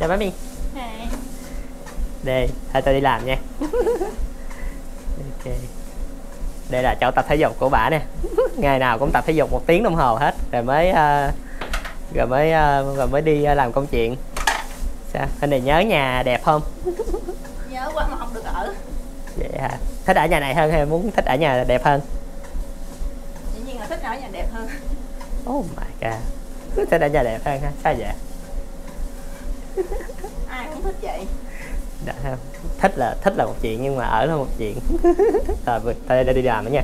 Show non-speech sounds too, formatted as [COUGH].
chào bác mi đây hai tôi đi làm nha. Ok. Đây là chỗ tập thể dục của bà nè. Ngày nào cũng tập thể dục một tiếng đồng hồ hết. Rồi mới ờ, rồi mới ờ, rồi mới đi ờ, làm công chuyện. Sao? Anh này nhớ nhà đẹp không? Nhớ quá mà không được ở. Vậy hả? Thích ở nhà này hơn hay muốn thích ở nhà đẹp hơn? Dĩ nhiên là thích ở nhà đẹp hơn. Oh my god. Thích ở nhà đẹp hơn ha sao vậy [LAUGHS] Ai cũng thích vậy Đã không? thích là thích là một chuyện nhưng mà ở là một chuyện [LAUGHS] rồi ta đi làm nữa nha